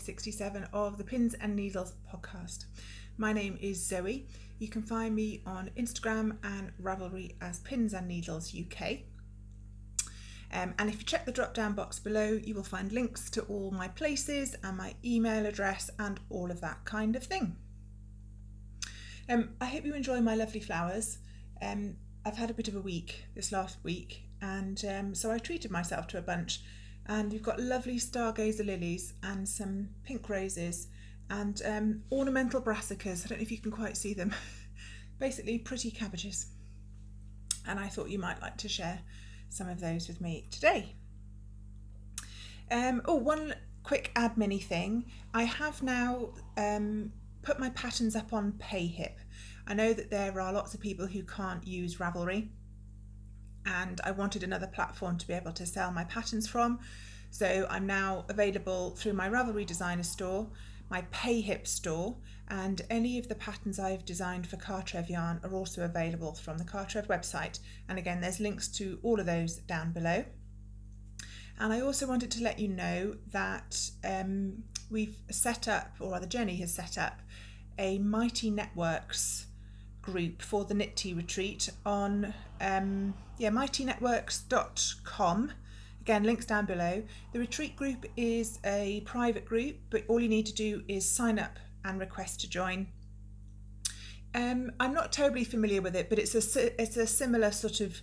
episode 67 of the Pins and Needles podcast. My name is Zoe. You can find me on Instagram and Ravelry as Pins and Needles UK. Um, and if you check the drop down box below, you will find links to all my places and my email address and all of that kind of thing. Um, I hope you enjoy my lovely flowers. Um, I've had a bit of a week this last week, and um, so I treated myself to a bunch. And we've got lovely stargazer lilies and some pink roses and um, ornamental brassicas. I don't know if you can quite see them. Basically, pretty cabbages. And I thought you might like to share some of those with me today. Um, oh, one quick admin thing. I have now um, put my patterns up on PayHip. I know that there are lots of people who can't use Ravelry and I wanted another platform to be able to sell my patterns from. So I'm now available through my Ravelry Designer store, my PayHip store, and any of the patterns I've designed for Cartref yarn are also available from the Cartref website. And again, there's links to all of those down below. And I also wanted to let you know that um, we've set up, or rather Jennie has set up, a Mighty Networks group for the Knit Tea retreat on um, yeah mightynetworks.com. Again, links down below. The retreat group is a private group, but all you need to do is sign up and request to join. Um, I'm not terribly familiar with it, but it's a it's a similar sort of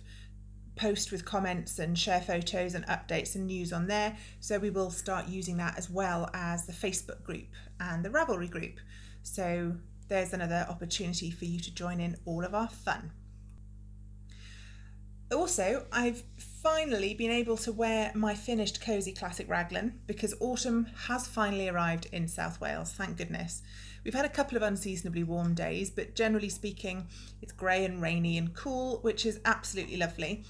post with comments and share photos and updates and news on there. So we will start using that as well as the Facebook group and the Ravelry group. So there's another opportunity for you to join in all of our fun. Also, I've finally been able to wear my finished Cozy Classic Raglan because autumn has finally arrived in South Wales, thank goodness. We've had a couple of unseasonably warm days, but generally speaking, it's grey and rainy and cool, which is absolutely lovely.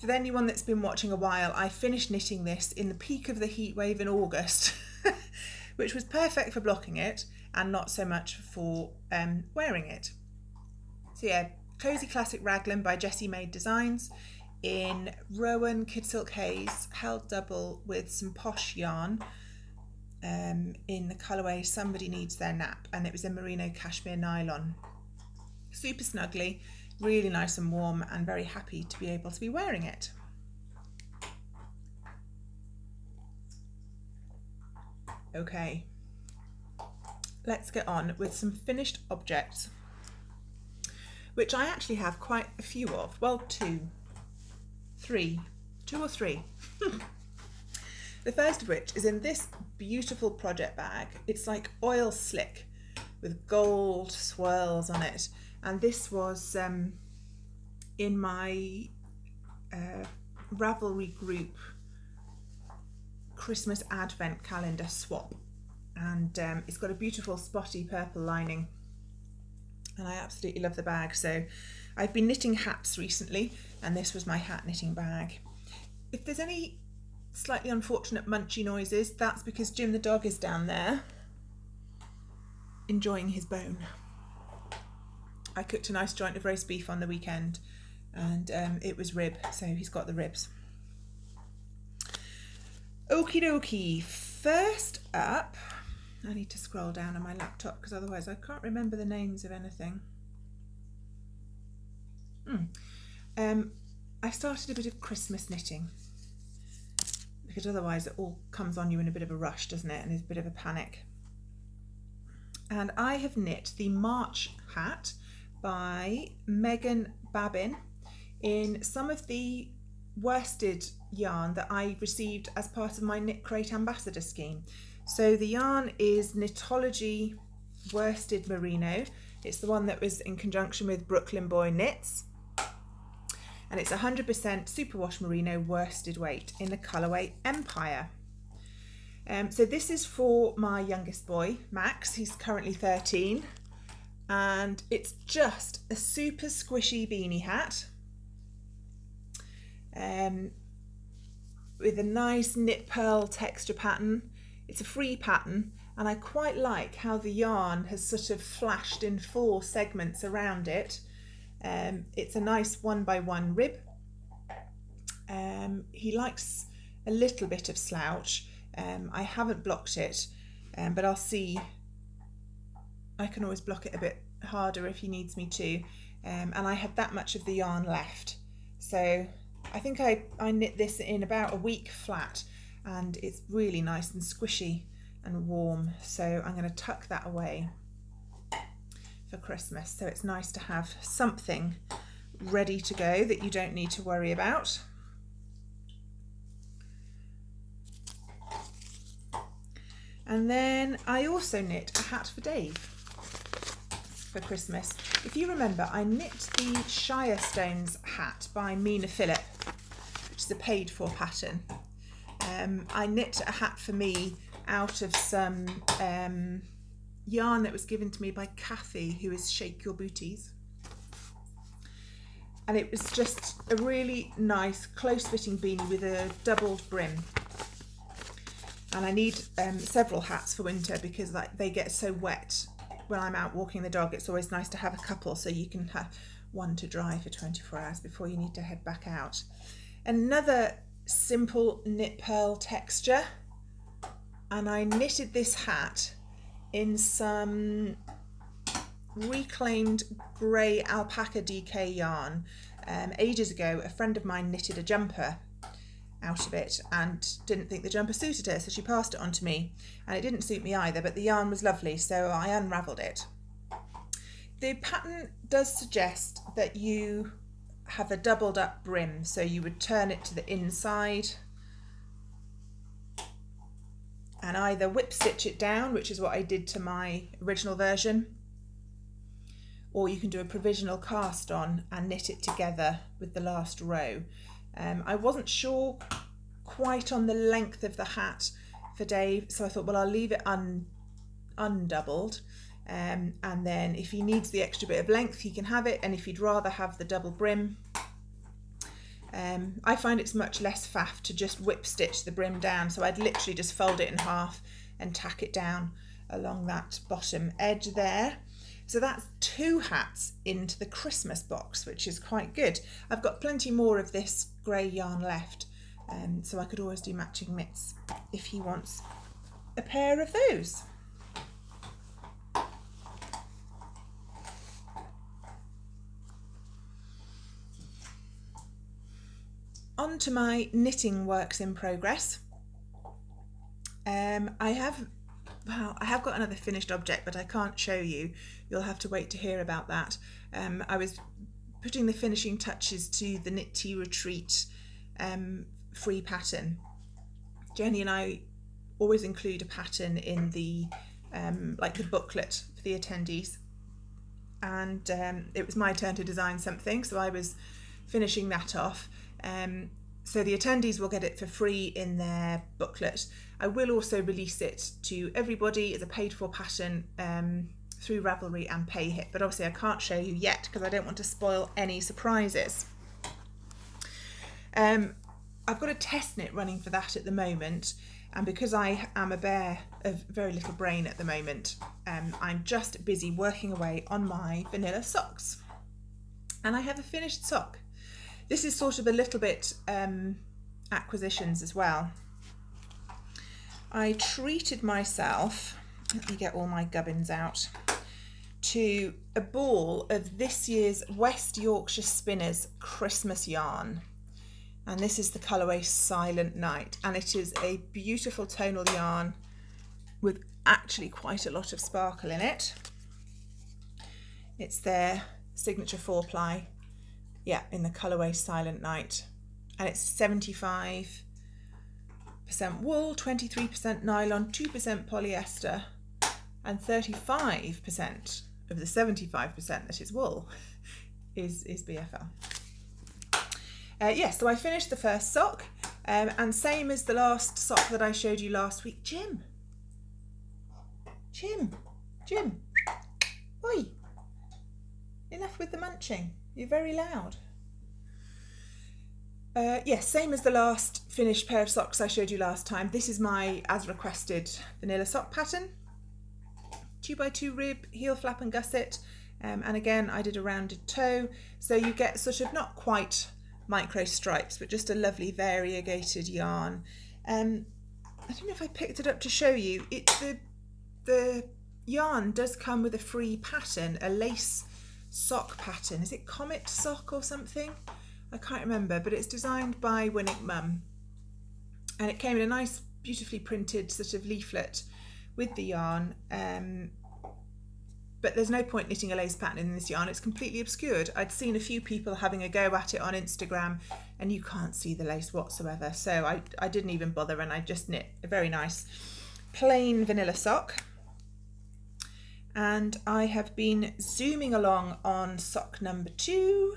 For anyone that's been watching a while, I finished knitting this in the peak of the heat wave in August, which was perfect for blocking it and not so much for um, wearing it. So yeah, Cozy Classic Raglan by Jessie Maed Designs in Rowan Kid Silk Haze, held double with some posh yarn um, in the colourway Somebody Needs Their Nap, and it was a merino cashmere nylon. Super snuggly, really nice and warm, and very happy to be able to be wearing it. Okay, let's get on with some finished objects, which I actually have quite a few of. Well, two, three, two or three. the first of which is in this beautiful project bag. It's like oil slick with gold swirls on it. And this was um, in my uh, Ravelry group Christmas Advent calendar swap and um, it's got a beautiful spotty purple lining. And I absolutely love the bag. So I've been knitting hats recently and this was my hat knitting bag. If there's any slightly unfortunate munchy noises that's because Jim the dog is down there enjoying his bone. I cooked a nice joint of roast beef on the weekend and um, it was rib so he's got the ribs. Okie dokie. First up I need to scroll down on my laptop because otherwise I can't remember the names of anything. Hmm. Um, I started a bit of Christmas knitting because otherwise it all comes on you in a bit of a rush, doesn't it? And there's a bit of a panic. And I have knit the March hat by Megan Babin in some of the worsted yarn that I received as part of my Knit Crate Ambassador scheme. So the yarn is Knitology Worsted Merino. It's the one that was in conjunction with Brooklyn Boy Knits. And it's 100% superwash merino worsted weight in the colourway Empire. Um, so this is for my youngest boy, Max. He's currently 13. And it's just a super squishy beanie hat. Um, with a nice knit purl texture pattern it's a free pattern and I quite like how the yarn has sort of flashed in four segments around it. Um, it's a nice one by one rib. Um, he likes a little bit of slouch. Um, I haven't blocked it um, but I'll see. I can always block it a bit harder if he needs me to. Um, and I had that much of the yarn left. So I think I, I knit this in about a week flat and it's really nice and squishy and warm. So I'm going to tuck that away for Christmas. So it's nice to have something ready to go that you don't need to worry about. And then I also knit a hat for Dave for Christmas. If you remember, I knit the Shire Stones hat by Mina Philip, which is a paid for pattern. Um, I knit a hat for me out of some um, yarn that was given to me by Kathy, who is Shake Your Booties. And it was just a really nice, close fitting beanie with a doubled brim. And I need um, several hats for winter because like, they get so wet when I'm out walking the dog. It's always nice to have a couple so you can have one to dry for 24 hours before you need to head back out. Another simple knit purl texture and I knitted this hat in some reclaimed grey alpaca DK yarn. Um, ages ago, a friend of mine knitted a jumper out of it and didn't think the jumper suited her, so she passed it on to me. And it didn't suit me either, but the yarn was lovely, so I unravelled it. The pattern does suggest that you have a doubled up brim, so you would turn it to the inside and either whip stitch it down, which is what I did to my original version, or you can do a provisional cast on and knit it together with the last row. Um, I wasn't sure quite on the length of the hat for Dave, so I thought, well, I'll leave it un undoubled. Um, and then if he needs the extra bit of length, he can have it. And if he'd rather have the double brim, um, I find it's much less faff to just whip stitch the brim down. So I'd literally just fold it in half and tack it down along that bottom edge there. So that's two hats into the Christmas box, which is quite good. I've got plenty more of this grey yarn left, um, so I could always do matching mitts if he wants a pair of those. On to my knitting works in progress. Um, I have, well, I have got another finished object, but I can't show you. You'll have to wait to hear about that. Um, I was putting the finishing touches to the Knit Tea Retreat um, free pattern. Jennie and I always include a pattern in the um, like the booklet for the attendees and um, it was my turn to design something so I was finishing that off um, so the attendees will get it for free in their booklet. I will also release it to everybody as a paid for pattern um, through Ravelry and Payhip, but obviously I can't show you yet because I don't want to spoil any surprises. Um, I've got a test knit running for that at the moment and because I am a bear of very little brain at the moment, um, I'm just busy working away on my vanilla socks. And I have a finished sock this is sort of a little bit um, acquisitions as well. I treated myself, let me get all my gubbins out, to a ball of this year's West Yorkshire Spinners Christmas yarn. And this is the colourway Silent Night. And it is a beautiful tonal yarn with actually quite a lot of sparkle in it. It's their signature four ply yeah, in the colorway Silent Night. And it's 75% wool, 23% nylon, 2% polyester, and 35% of the 75% that is wool is, is BFL. Uh, yes, yeah, so I finished the first sock, um, and same as the last sock that I showed you last week. Jim, Jim, Jim, oi, enough with the munching. You're very loud. Uh, yes, same as the last finished pair of socks I showed you last time. This is my as requested vanilla sock pattern. 2 by 2 rib, heel flap and gusset. Um, and again, I did a rounded toe. So you get sort of not quite micro stripes, but just a lovely variegated yarn. Um, I don't know if I picked it up to show you. It, the the yarn does come with a free pattern, a lace sock pattern. Is it Comet Sock or something? I can't remember, but it's designed by Winwick Mum. And it came in a nice, beautifully printed sort of leaflet with the yarn. Um, but there's no point knitting a lace pattern in this yarn. It's completely obscured. I'd seen a few people having a go at it on Instagram and you can't see the lace whatsoever. So I, I didn't even bother and I just knit a very nice plain vanilla sock. And I have been zooming along on sock number two.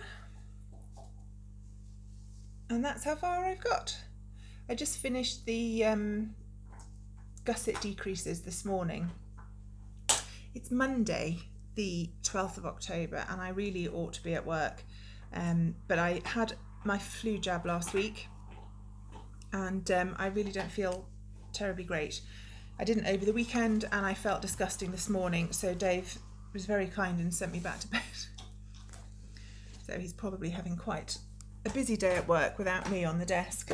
And that's how far I've got. I just finished the um, gusset decreases this morning it's Monday, the 12th of October, and I really ought to be at work. Um, but I had my flu jab last week, and um, I really don't feel terribly great. I didn't over the weekend, and I felt disgusting this morning, so Dave was very kind and sent me back to bed. so he's probably having quite a busy day at work without me on the desk.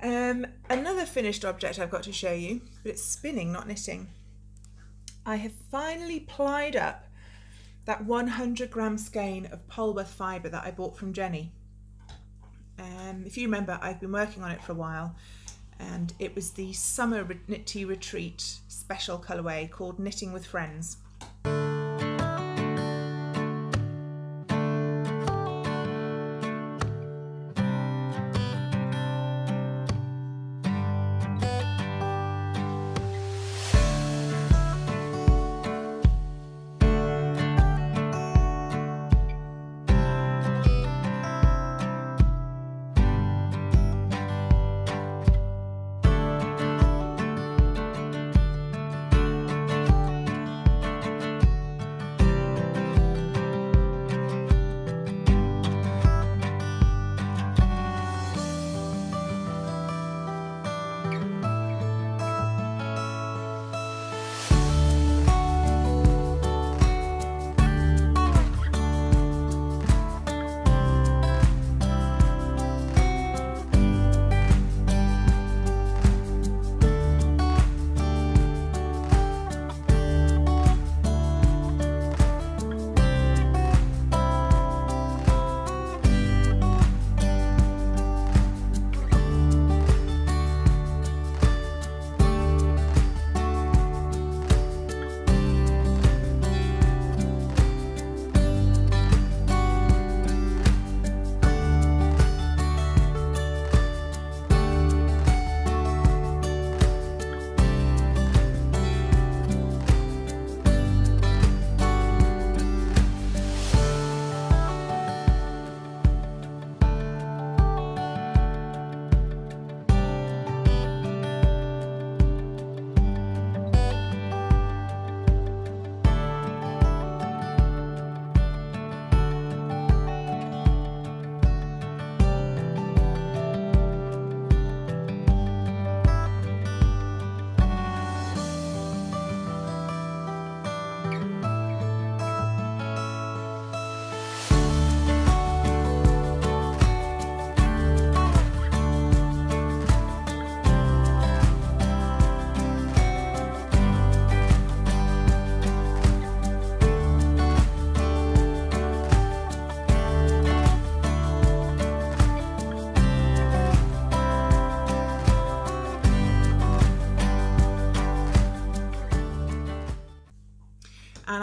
Um, another finished object I've got to show you, but it's spinning, not knitting. I have finally plied up that 100 gram skein of Polwarth fibre that I bought from Jennie. Um, if you remember, I've been working on it for a while and it was the Summer Knit Tea Retreat special colourway called Knitting with Friends.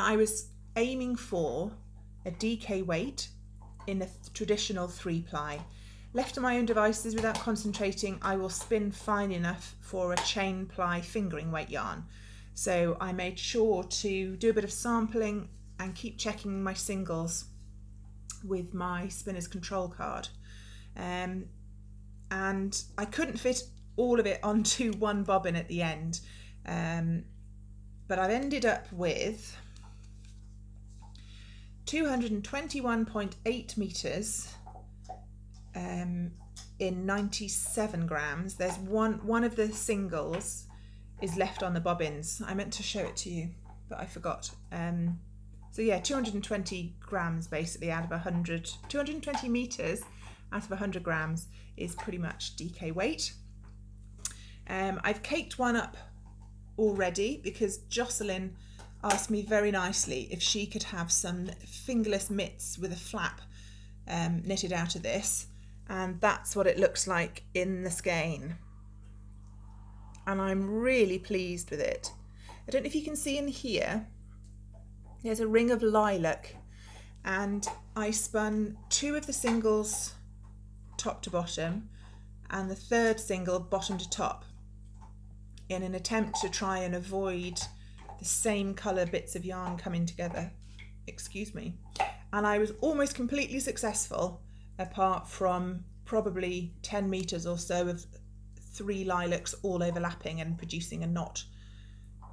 I was aiming for a DK weight in a traditional three ply. Left to my own devices without concentrating, I will spin fine enough for a chain ply fingering weight yarn. So I made sure to do a bit of sampling and keep checking my singles with my spinner's control card. Um, and I couldn't fit all of it onto one bobbin at the end. Um, but I've ended up with 221.8 meters um, in 97 grams. There's one, one of the singles is left on the bobbins. I meant to show it to you, but I forgot. Um, So yeah, 220 grams basically out of 100, 220 meters out of 100 grams is pretty much DK weight. Um, I've caked one up already because Jocelyn asked me very nicely if she could have some fingerless mitts with a flap um, knitted out of this and that's what it looks like in the skein and I'm really pleased with it. I don't know if you can see in here there's a ring of lilac and I spun two of the singles top to bottom and the third single bottom to top in an attempt to try and avoid the same colour bits of yarn coming together. Excuse me. And I was almost completely successful apart from probably 10 metres or so of three lilacs all overlapping and producing a knot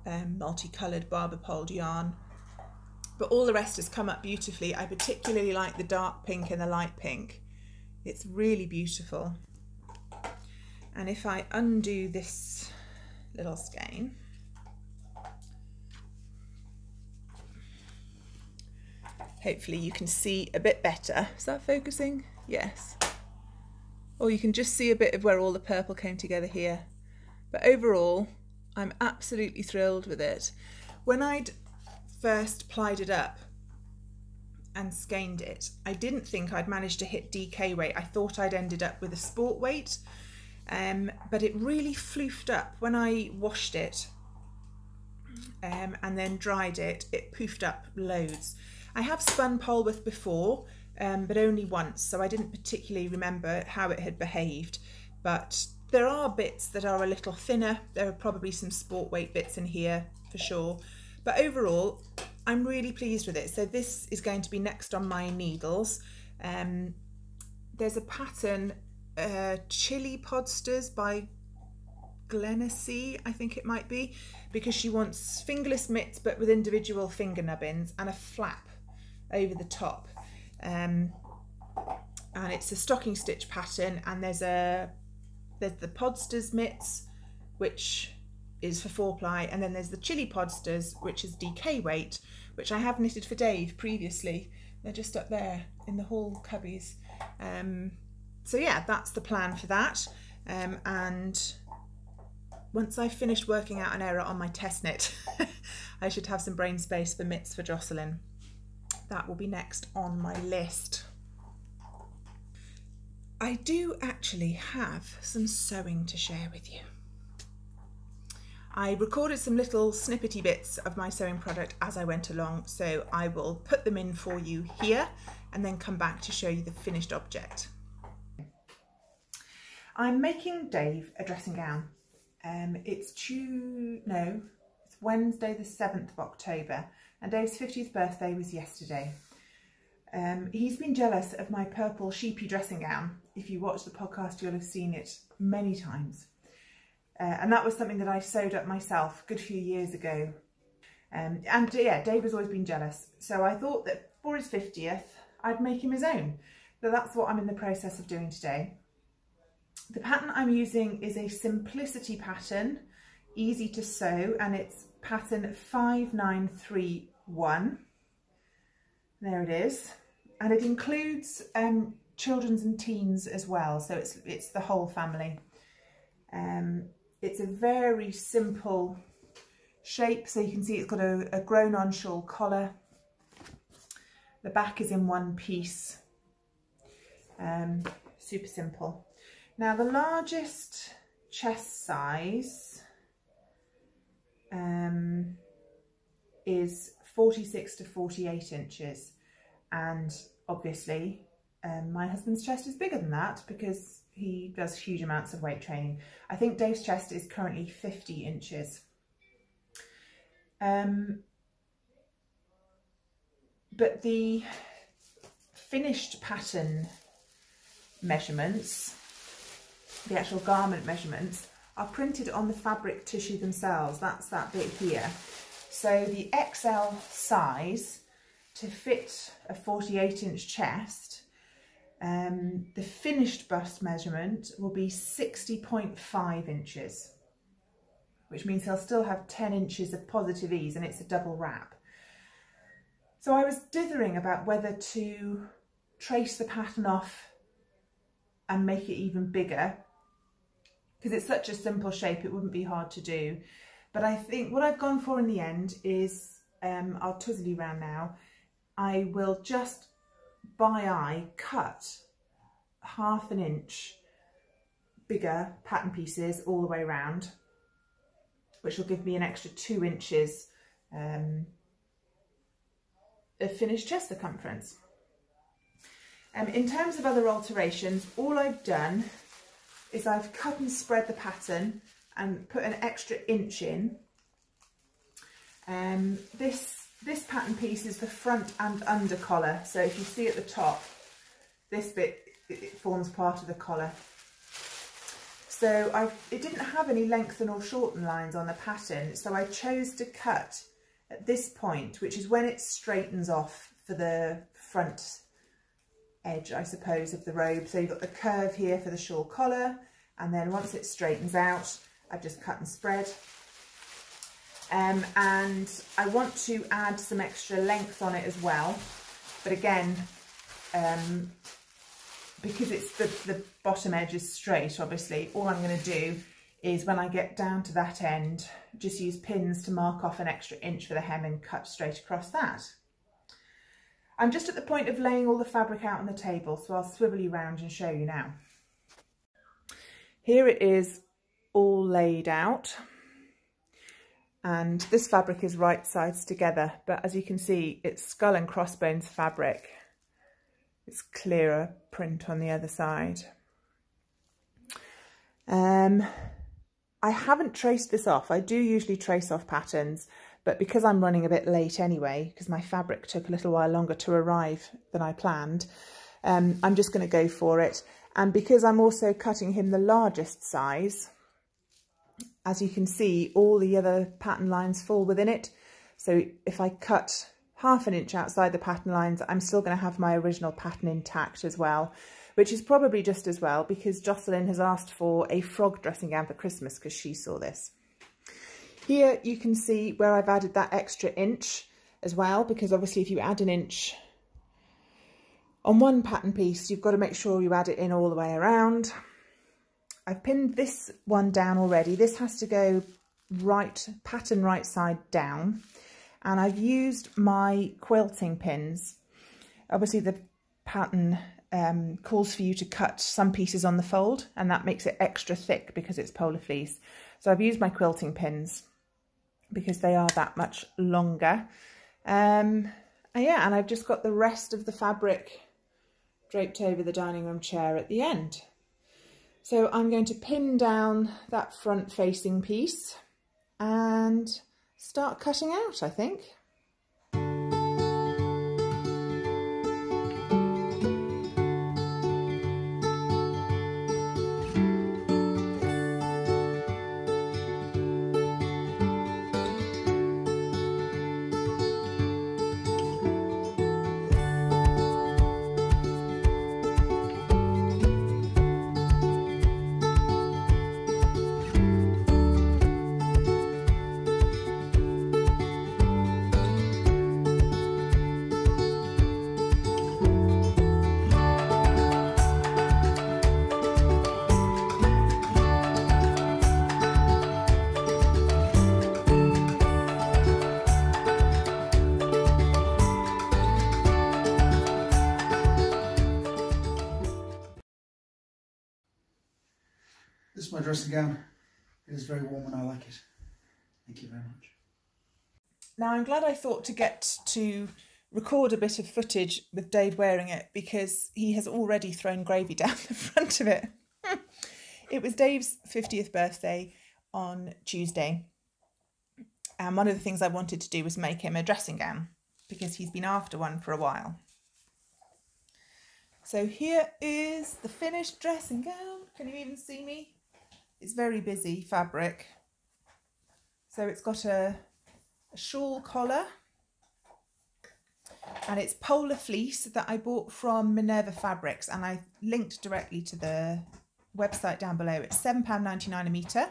um, multicoloured barber pole yarn. But all the rest has come up beautifully. I particularly like the dark pink and the light pink. It's really beautiful. And if I undo this little skein, hopefully you can see a bit better. Is that focusing? Yes. Or you can just see a bit of where all the purple came together here. But overall, I'm absolutely thrilled with it. When I'd first plied it up and skeined it, I didn't think I'd managed to hit DK weight. I thought I'd ended up with a sport weight, um, but it really floofed up. When I washed it um, and then dried it, it poofed up loads. I have spun Polwarth before, um, but only once, so I didn't particularly remember how it had behaved. But there are bits that are a little thinner. There are probably some sport weight bits in here for sure. But overall, I'm really pleased with it. So this is going to be next on my needles. Um, there's a pattern, uh, Chilly Podsters by Glenna C, I think it might be, because she wants fingerless mitts but with individual finger nubbins and a flap over the top. Um, and it's a stocking stitch pattern and there's a there's the Podsters mitts which is for four ply and then there's the Chilly Podsters which is DK weight which I have knitted for Dave previously. They're just up there in the hall cubbies. Um, so yeah that's the plan for that. Um, and once I've finished working out an error on my test knit I should have some brain space for mitts for Jocelyn that will be next on my list. I do actually have some sewing to share with you. I recorded some little snippety bits of my sewing product as I went along, so I will put them in for you here and then come back to show you the finished object. I'm making Dave a dressing gown. Um, it's Tuesday, no, it's Wednesday the 7th of October and Dave's 50th birthday was yesterday. Um, he's been jealous of my purple sheepy dressing gown. If you watch the podcast, you'll have seen it many times. Uh, and that was something that I sewed up myself a good few years ago. Um, and yeah, Dave has always been jealous. So I thought that for his 50th, I'd make him his own. So that's what I'm in the process of doing today. The pattern I'm using is a simplicity pattern, easy to sew, and it's pattern 5931. There it is. And it includes um, children's and teens as well. So it's, it's the whole family. Um, it's a very simple shape. So you can see it's got a, a grown on shawl collar. The back is in one piece. Um, super simple. Now the largest chest size um, is 46 to 48 inches and obviously um, my husband's chest is bigger than that because he does huge amounts of weight training. I think Dave's chest is currently 50 inches. Um, but the finished pattern measurements, the actual garment measurements, are printed on the fabric tissue themselves. That's that bit here. So the XL size to fit a 48 inch chest, um, the finished bust measurement will be 60.5 inches, which means he'll still have 10 inches of positive ease and it's a double wrap. So I was dithering about whether to trace the pattern off and make it even bigger because it's such a simple shape it wouldn't be hard to do but I think what I've gone for in the end is um, I'll twizzle you around now I will just by eye cut half an inch bigger pattern pieces all the way around which will give me an extra two inches um, of finished chest circumference. Um, in terms of other alterations, all I've done is I've cut and spread the pattern and put an extra inch in. Um, this, this pattern piece is the front and under collar. So if you see at the top, this bit it, forms part of the collar. So I, it didn't have any lengthen or shorten lines on the pattern. So I chose to cut at this point, which is when it straightens off for the front edge, I suppose, of the robe. So you've got the curve here for the shawl collar, and then once it straightens out, I've just cut and spread. Um, and I want to add some extra length on it as well. But again, um, because it's the, the bottom edge is straight, obviously, all I'm going to do is when I get down to that end, just use pins to mark off an extra inch for the hem and cut straight across that. I'm just at the point of laying all the fabric out on the table, so I'll swivel you round and show you now. Here it is all laid out and this fabric is right sides together, but as you can see, it's skull and crossbones fabric. It's clearer print on the other side. Um, I haven't traced this off. I do usually trace off patterns, but because I'm running a bit late anyway, because my fabric took a little while longer to arrive than I planned, um, I'm just going to go for it. And because I'm also cutting him the largest size, as you can see, all the other pattern lines fall within it. So if I cut half an inch outside the pattern lines, I'm still going to have my original pattern intact as well which is probably just as well because Jocelyn has asked for a frog dressing gown for Christmas because she saw this. Here you can see where I've added that extra inch as well because obviously if you add an inch on one pattern piece you've got to make sure you add it in all the way around. I've pinned this one down already. This has to go right pattern right side down and I've used my quilting pins. Obviously the pattern um, calls for you to cut some pieces on the fold and that makes it extra thick because it's polar fleece. So I've used my quilting pins because they are that much longer. Um, and yeah, and I've just got the rest of the fabric draped over the dining room chair at the end. So I'm going to pin down that front facing piece and start cutting out, I think. Dressing gown. It is very warm and I like it. Thank you very much. Now I'm glad I thought to get to record a bit of footage with Dave wearing it because he has already thrown gravy down the front of it. it was Dave's 50th birthday on Tuesday. And one of the things I wanted to do was make him a dressing gown because he's been after one for a while. So here is the finished dressing gown. Can you even see me? It's very busy fabric. So it's got a, a shawl collar and it's polar fleece that I bought from Minerva Fabrics and I linked directly to the website down below. It's £7.99 a metre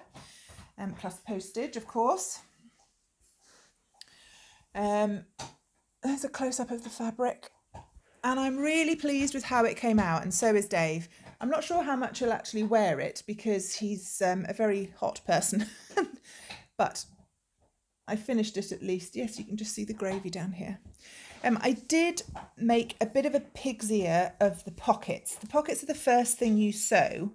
um, plus postage, of course. Um, there's a close up of the fabric. And I'm really pleased with how it came out, and so is Dave. I'm not sure how much he'll actually wear it because he's um, a very hot person. but I finished it at least. Yes, you can just see the gravy down here. Um, I did make a bit of a pig's ear of the pockets. The pockets are the first thing you sew,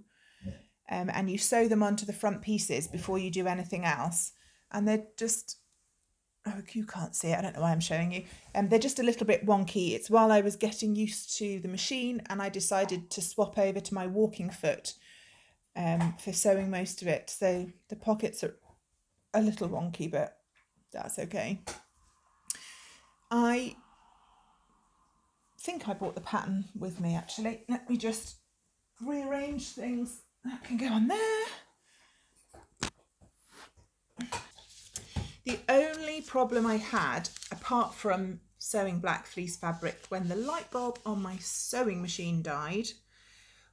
um, and you sew them onto the front pieces before you do anything else. And they're just, oh, you can't see it. I don't know why I'm showing you. Um, they're just a little bit wonky. It's while I was getting used to the machine and I decided to swap over to my walking foot um, for sewing most of it. So the pockets are a little wonky, but that's okay. I think I brought the pattern with me actually. Let me just rearrange things. That can go on there. The only problem I had, apart from sewing black fleece fabric when the light bulb on my sewing machine died,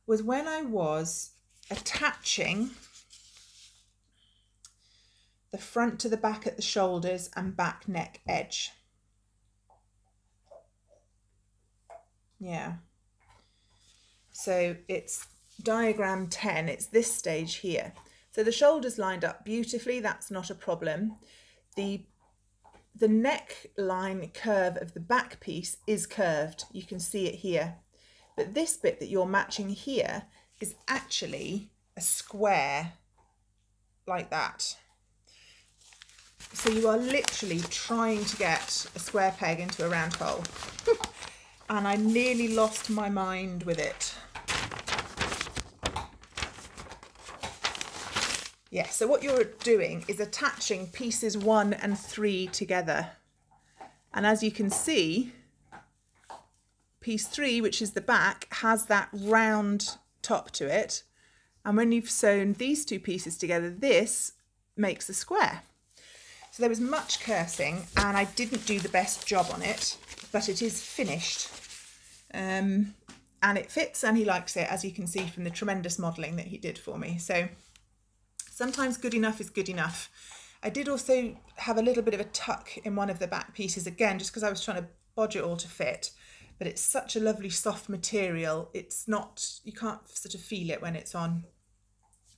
was when I was attaching the front to the back at the shoulders and back neck edge. Yeah. So it's diagram 10, it's this stage here. So the shoulders lined up beautifully, that's not a problem. The the neck line curve of the back piece is curved. You can see it here. But this bit that you're matching here is actually a square like that. So you are literally trying to get a square peg into a round hole. and I nearly lost my mind with it. Yeah, so what you're doing is attaching pieces one and three together. And as you can see, piece three, which is the back, has that round top to it. And when you've sewn these two pieces together, this makes a square. So there was much cursing and I didn't do the best job on it, but it is finished. Um, and it fits and he likes it, as you can see from the tremendous modelling that he did for me. So sometimes good enough is good enough. I did also have a little bit of a tuck in one of the back pieces again, just because I was trying to bodge it all to fit. But it's such a lovely soft material. It's not, you can't sort of feel it when it's on.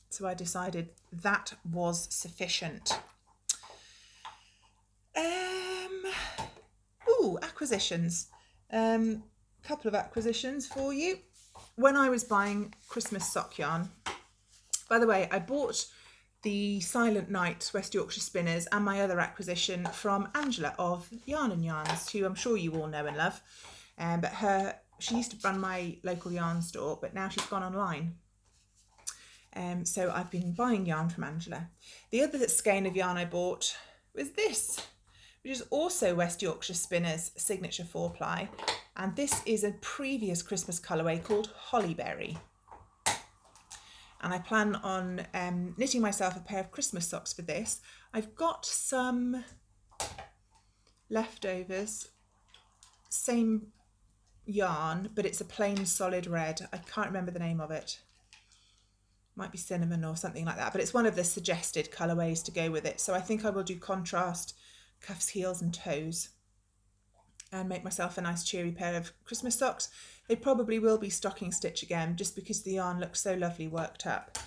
So I decided that was sufficient. Um, ooh, acquisitions. Um, couple of acquisitions for you. When I was buying Christmas sock yarn, by the way, I bought the Silent Night West Yorkshire Spinners and my other acquisition from Angela of Yarn and Yarns, who I'm sure you all know and love. Um, but her, she used to run my local yarn store, but now she's gone online. Um, so I've been buying yarn from Angela. The other skein of yarn I bought was this which is also West Yorkshire Spinners signature four ply. And this is a previous Christmas colourway called Hollyberry. And I plan on um, knitting myself a pair of Christmas socks for this. I've got some leftovers, same yarn, but it's a plain solid red. I can't remember the name of it. Might be cinnamon or something like that, but it's one of the suggested colourways to go with it. So I think I will do contrast cuffs, heels and toes and make myself a nice cheery pair of Christmas socks. They probably will be stocking stitch again just because the yarn looks so lovely worked up.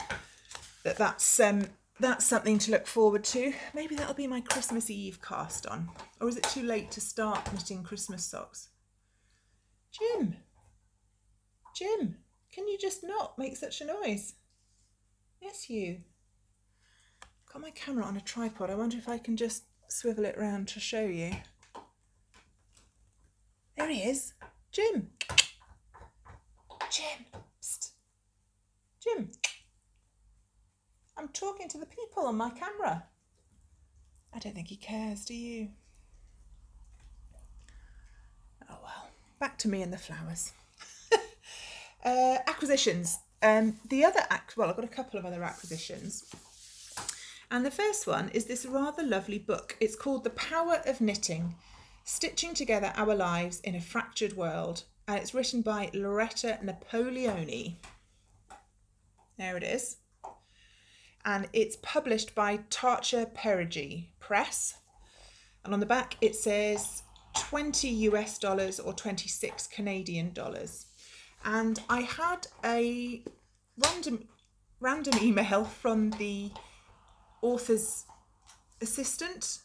That that's um that's something to look forward to. Maybe that'll be my Christmas Eve cast on. Or is it too late to start knitting Christmas socks? Jim. Jim, can you just not make such a noise? Yes, you. Got my camera on a tripod. I wonder if I can just swivel it round to show you. There he is. Jim. Jim. Psst. Jim. I'm talking to the people on my camera. I don't think he cares, do you? Oh well. Back to me and the flowers. uh, acquisitions. Um, the other act. Well, I've got a couple of other acquisitions. And the first one is this rather lovely book. It's called The Power of Knitting Stitching Together Our Lives in a Fractured World. And it's written by Loretta Napoleoni. There it is. And it's published by Tarcher Perigee Press. And on the back it says 20 US dollars or 26 Canadian dollars. And I had a random random email from the author's assistant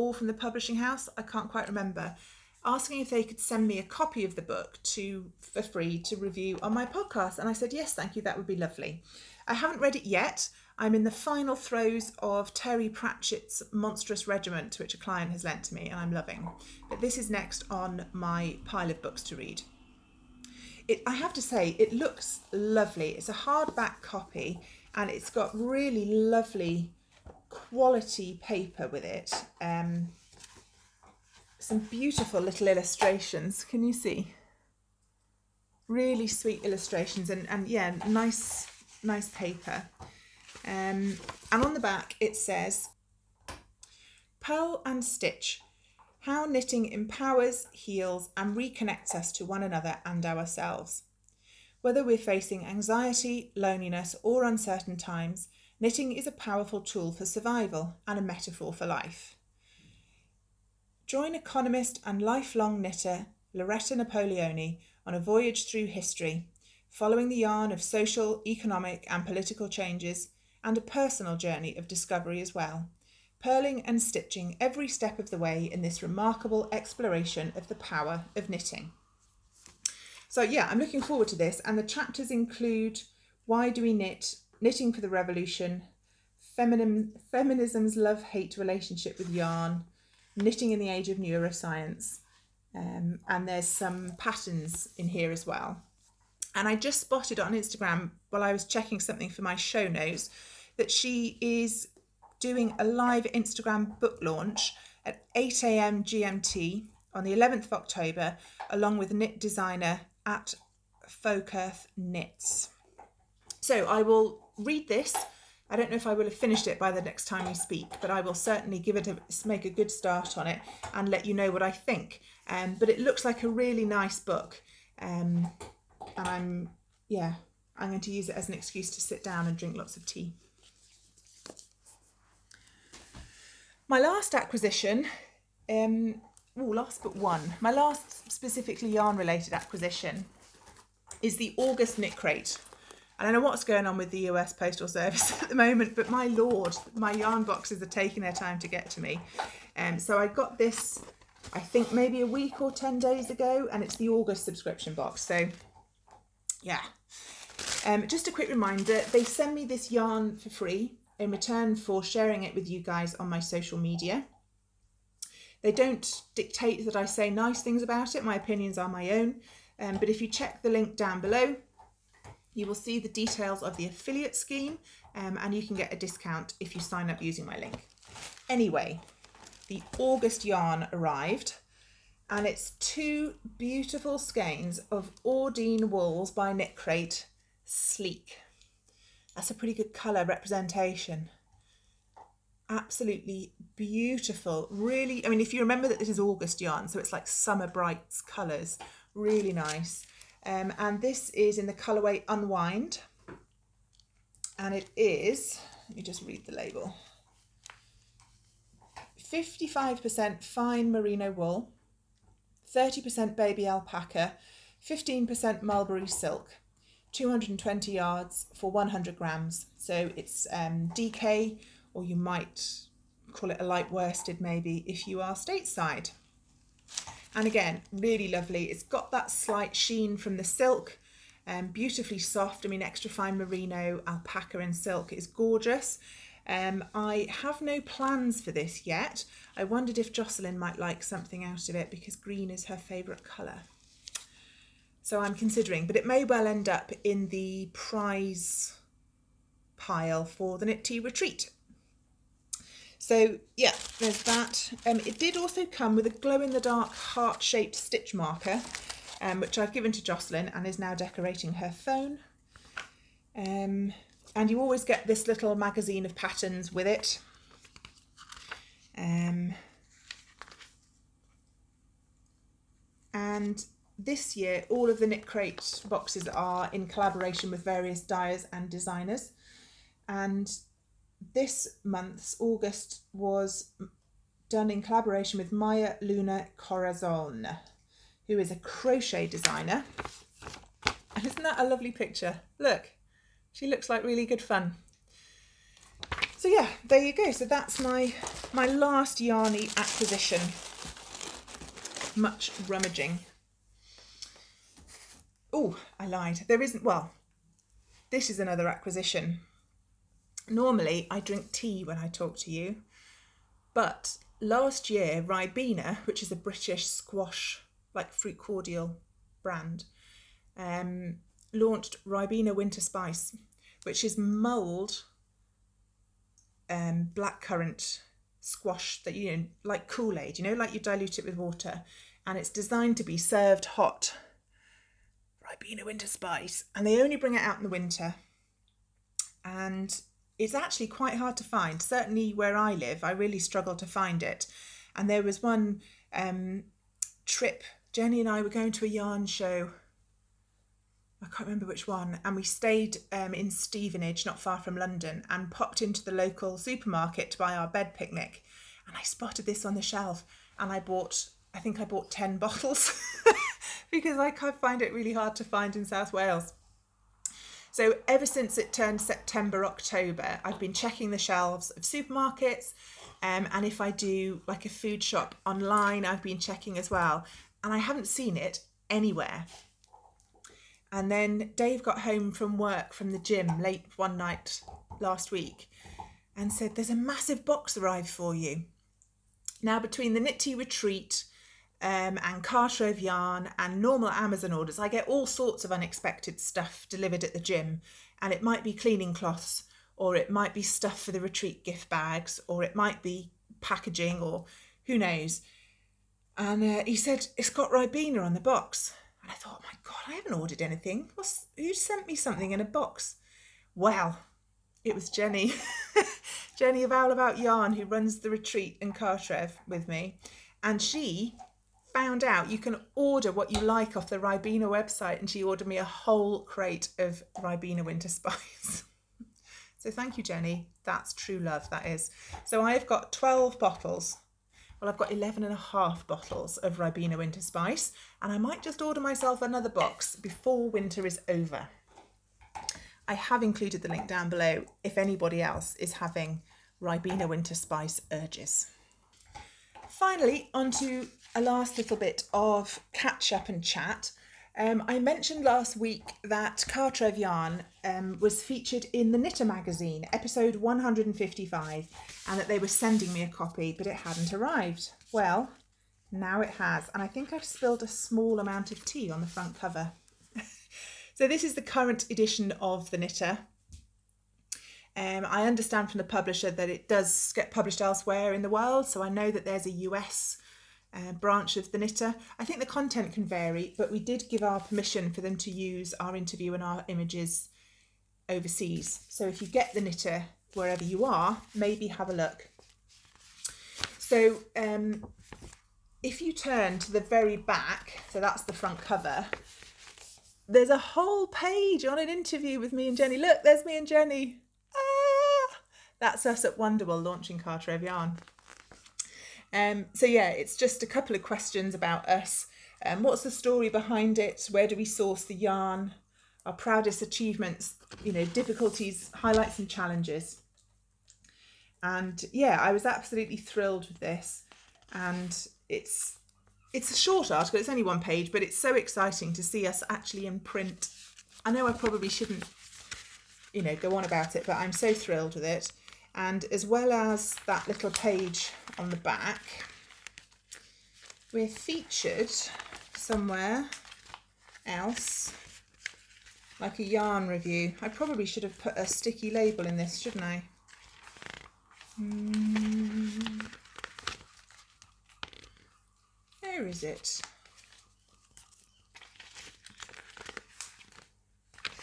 or from the publishing house, I can't quite remember, asking if they could send me a copy of the book to for free to review on my podcast. And I said, yes, thank you, that would be lovely. I haven't read it yet. I'm in the final throes of Terry Pratchett's Monstrous Regiment, which a client has lent to me, and I'm loving. But this is next on my pile of books to read. It, I have to say, it looks lovely. It's a hardback copy, and it's got really lovely quality paper with it. Um, some beautiful little illustrations. Can you see? Really sweet illustrations, and, and yeah, nice nice paper. Um, and on the back it says, Purl and Stitch, how knitting empowers, heals, and reconnects us to one another and ourselves. Whether we're facing anxiety, loneliness, or uncertain times, knitting is a powerful tool for survival and a metaphor for life. Join economist and lifelong knitter Loretta Napoleoni on a voyage through history following the yarn of social, economic, and political changes, and a personal journey of discovery as well, purling and stitching every step of the way in this remarkable exploration of the power of knitting. So, yeah, I'm looking forward to this, and the chapters include Why Do We Knit? Knitting for the Revolution, Feminim- Feminism's Love Hate Relationship with Yarn, Knitting in the Age of Neuroscience, um, and there's some patterns in here as well. And I just spotted on Instagram while I was checking something for my show notes that she is doing a live Instagram book launch at 8 a.m. GMT on the 11th of October, along with knit designer at Folkerth Knits. So I will read this. I don't know if I will have finished it by the next time we speak, but I will certainly give it a make a good start on it and let you know what I think. Um, but it looks like a really nice book. Um, and I'm yeah I'm going to use it as an excuse to sit down and drink lots of tea. My last acquisition, um, oh, last but one, my last specifically yarn related acquisition is the August Knit Crate. I don't know what's going on with the US Postal Service at the moment, but my lord, my yarn boxes are taking their time to get to me. Um, so I got this, I think maybe a week or 10 days ago, and it's the August subscription box. So yeah. Um, just a quick reminder, they send me this yarn for free in return for sharing it with you guys on my social media. They don't dictate that I say nice things about it, my opinions are my own. Um, but if you check the link down below, you will see the details of the affiliate scheme um, and you can get a discount if you sign up using my link. Anyway, the August yarn arrived and it's two beautiful skeins of Ordine wools by Knit Crate Sleek. That's a pretty good colour representation. Absolutely beautiful. Really, I mean, if you remember that this is August yarn, so it's like summer brights colours. Really nice. Um, and this is in the colorway Unwind. And it is, let me just read the label. 55% fine merino wool, 30% baby alpaca, 15% mulberry silk, 220 yards for 100 grams. So it's um, DK, or you might call it a light worsted maybe if you are stateside. And again, really lovely. It's got that slight sheen from the silk, um, beautifully soft. I mean, extra fine merino, alpaca and silk is gorgeous. Um, I have no plans for this yet. I wondered if Jocelyn might like something out of it because green is her favourite colour. So I'm considering, but it may well end up in the prize pile for the Knit Tea Retreat. So yeah, there's that. Um, it did also come with a glow-in-the-dark heart-shaped stitch marker, um, which I've given to Jocelyn and is now decorating her phone. Um, and you always get this little magazine of patterns with it. Um, and this year, all of the Knit Crate boxes are in collaboration with various dyers and designers. And this month's August was done in collaboration with Maya Luna Corazon, who is a crochet designer. And isn't that a lovely picture? Look, she looks like really good fun. So yeah, there you go. So that's my my last Yarny acquisition. Much rummaging. Oh, I lied. There isn't, well, this is another acquisition. Normally, I drink tea when I talk to you, but last year, Ribena, which is a British squash, like fruit cordial brand, um, launched Ribena Winter Spice, which is mulled um, blackcurrant squash that you know, like Kool Aid, you know, like you dilute it with water, and it's designed to be served hot. Ribena Winter Spice, and they only bring it out in the winter, and it's actually quite hard to find. Certainly where I live, I really struggle to find it. And there was one um, trip. Jennie and I were going to a yarn show. I can't remember which one, and we stayed um, in Stevenage, not far from London, and popped into the local supermarket to buy our bed picnic. And I spotted this on the shelf, and I bought. I think I bought ten bottles because I find it really hard to find in South Wales. So ever since it turned September, October, I've been checking the shelves of supermarkets. Um, and if I do like a food shop online, I've been checking as well. And I haven't seen it anywhere. And then Dave got home from work from the gym late one night last week and said, There's a massive box arrived for you. Now, between the Knit Tea Retreat um, and Cartref yarn and normal Amazon orders. I get all sorts of unexpected stuff delivered at the gym, and it might be cleaning cloths, or it might be stuff for the retreat gift bags, or it might be packaging, or who knows. And uh, he said, It's got Ribena on the box. And I thought, oh my God, I haven't ordered anything. What's, who sent me something in a box? Well, it was Jennie, Jennie of Owl About Yarn, who runs the retreat in Cartref with me. And she found out you can order what you like off the Ribena website, and she ordered me a whole crate of Ribena Winter Spice. so thank you, Jennie. That's true love, that is. So I've got 12 bottles. Well, I've got 11 and a half bottles of Ribena Winter Spice, and I might just order myself another box before winter is over. I have included the link down below if anybody else is having Ribena Winter Spice urges. Finally, onto a last little bit of catch up and chat. Um, I mentioned last week that Cartref Yarn um, was featured in the Knitter magazine, episode 155, and that they were sending me a copy, but it hadn't arrived. Well, now it has, and I think I've spilled a small amount of tea on the front cover. so, this is the current edition of the Knitter. Um, I understand from the publisher that it does get published elsewhere in the world, so I know that there's a US uh, branch of the knitter. I think the content can vary, but we did give our permission for them to use our interview and our images overseas. So if you get the knitter wherever you are, maybe have a look. So um, if you turn to the very back, so that's the front cover, there's a whole page on an interview with me and Jennie. Look, there's me and Jennie. Ah, that's us at Wonderwool launching Cartref Yarn. Um, so yeah, it's just a couple of questions about us. Um, what's the story behind it? Where do we source the yarn? Our proudest achievements, you know, difficulties, highlights and challenges. And yeah, I was absolutely thrilled with this. And it's it's a short article, it's only one page, but it's so exciting to see us actually in print. I know I probably shouldn't, you know, go on about it, but I'm so thrilled with it. And as well as that little page on the back, we're featured somewhere else, like a yarn review. I probably should have put a sticky label in this, shouldn't I? Mm. Where is it?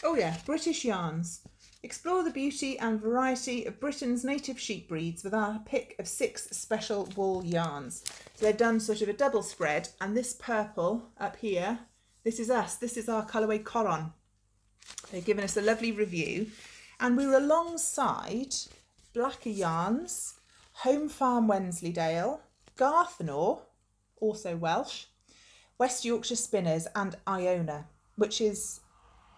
Oh yeah, British Yarns. Explore the beauty and variety of Britain's native sheep breeds with our pick of six special wool yarns. So they've done sort of a double spread, and this purple up here, this is us. This is our colourway Coron. They've given us a lovely review, and we were alongside Blacker Yarns, Home Farm Wensleydale, Garthenor, also Welsh, West Yorkshire Spinners, and Iona, which is,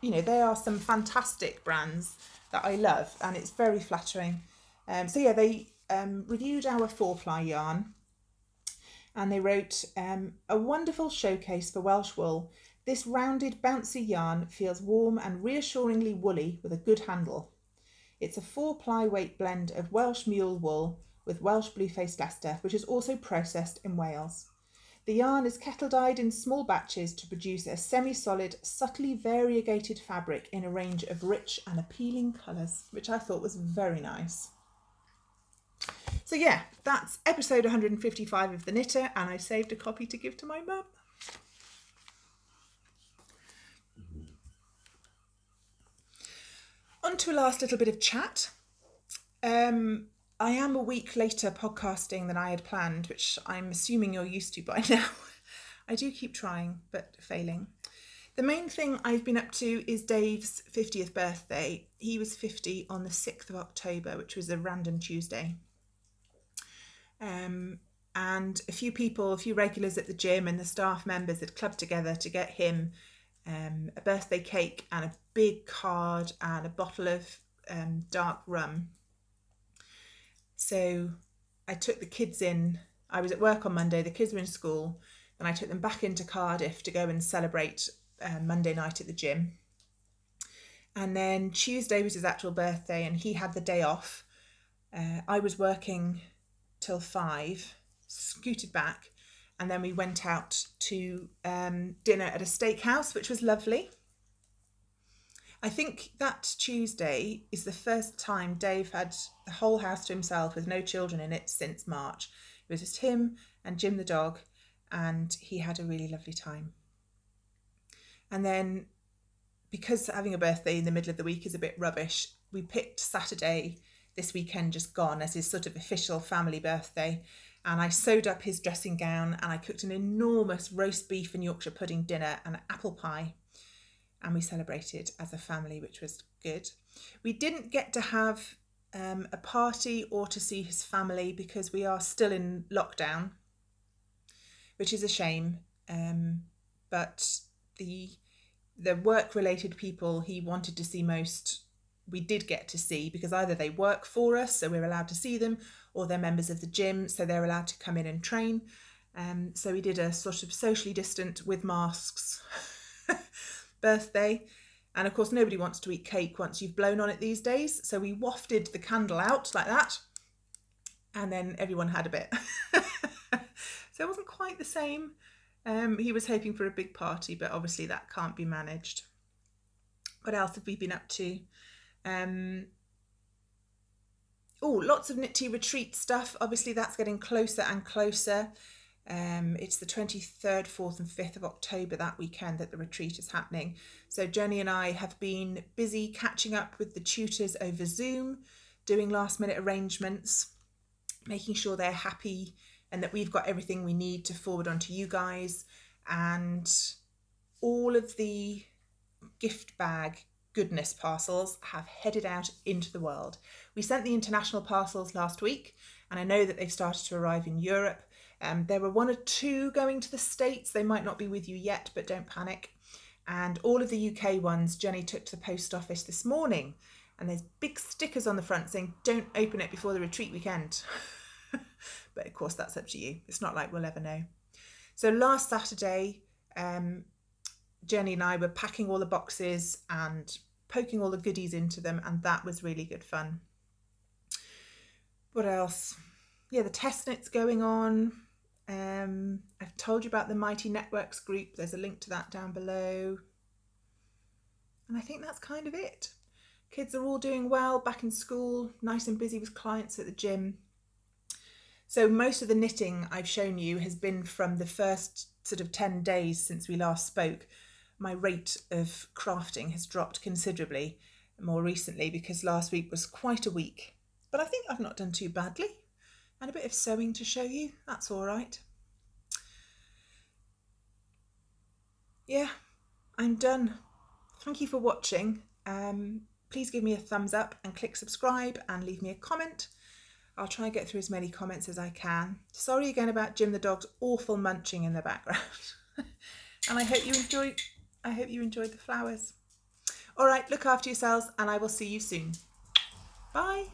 you know, they are some fantastic brands that I love, and it's very flattering. Um, so yeah, they um, reviewed our four ply yarn, and they wrote um, a wonderful showcase for Welsh wool. This rounded, bouncy yarn feels warm and reassuringly woolly with a good handle. It's a four ply weight blend of Welsh mule wool with Welsh blue faced Leicester, which is also processed in Wales. The yarn is kettle dyed in small batches to produce a semi solid, subtly variegated fabric in a range of rich and appealing colours, which I thought was very nice. So, yeah, that's episode 155 of The Knitter, and I saved a copy to give to my mum. On to a last little bit of chat. Um, I am a week later podcasting than I had planned, which I'm assuming you're used to by now. I do keep trying, but failing. The main thing I've been up to is Dave's 50th birthday. He was 50 on the 6th of October, which was a random Tuesday. Um, and a few people, a few regulars at the gym and the staff members had clubbed together to get him um, a birthday cake and a big card and a bottle of um, dark rum. So I took the kids in. I was at work on Monday, the kids were in school, and I took them back into Cardiff to go and celebrate uh, Monday night at the gym. And then Tuesday was his actual birthday, and he had the day off. Uh, I was working till five, scooted back, and then we went out to um, dinner at a steakhouse, which was lovely. I think that Tuesday is the first time Dave had the whole house to himself with no children in it since March. It was just him and Jim the dog, and he had a really lovely time. And then, because having a birthday in the middle of the week is a bit rubbish, we picked Saturday this weekend just gone as his sort of official family birthday. And I sewed up his dressing gown and I cooked an enormous roast beef and Yorkshire pudding dinner and apple pie and we celebrated as a family, which was good. We didn't get to have um, a party or to see his family because we are still in lockdown, which is a shame. Um, but the the work related people he wanted to see most we did get to see because either they work for us so we're allowed to see them or they're members of the gym so they're allowed to come in and train um, so we did a sort of socially distant with masks birthday. And of course, nobody wants to eat cake once you've blown on it these days. So we wafted the candle out like that. And then everyone had a bit. so it wasn't quite the same. Um, he was hoping for a big party, but obviously that can't be managed. What else have we been up to? Um, oh, lots of Knit Tea retreat stuff. Obviously, that's getting closer and closer. Um, it's the 23rd, 4th, and 5th of October that weekend that the retreat is happening. So, Jennie and I have been busy catching up with the tutors over Zoom, doing last minute arrangements, making sure they're happy and that we've got everything we need to forward on to you guys. And all of the gift bag goodness parcels have headed out into the world. We sent the international parcels last week, and I know that they've started to arrive in Europe. Um, there were one or two going to the States. They might not be with you yet, but don't panic. And all of the UK ones, Jennie took to the post office this morning. And there's big stickers on the front saying, don't open it before the retreat weekend. but of course, that's up to you. It's not like we'll ever know. So last Saturday, um, Jennie and I were packing all the boxes and poking all the goodies into them, and that was really good fun. What else? Yeah, the test net's going on. Um, I've told you about the Mighty Networks group. There's a link to that down below. And I think that's kind of it. Kids are all doing well, back in school, nice and busy with clients at the gym. So most of the knitting I've shown you has been from the first sort of 10 days since we last spoke. My rate of crafting has dropped considerably more recently because last week was quite a week. But I think I've not done too badly and a bit of sewing to show you. That's all right. Yeah, I'm done. Thank you for watching. Um, please give me a thumbs up and click subscribe and leave me a comment. I'll try and get through as many comments as I can. Sorry again about Jim the dog's awful munching in the background. and I hope you enjoyed I hope you enjoyed the flowers. All right, look after yourselves and I will see you soon. Bye.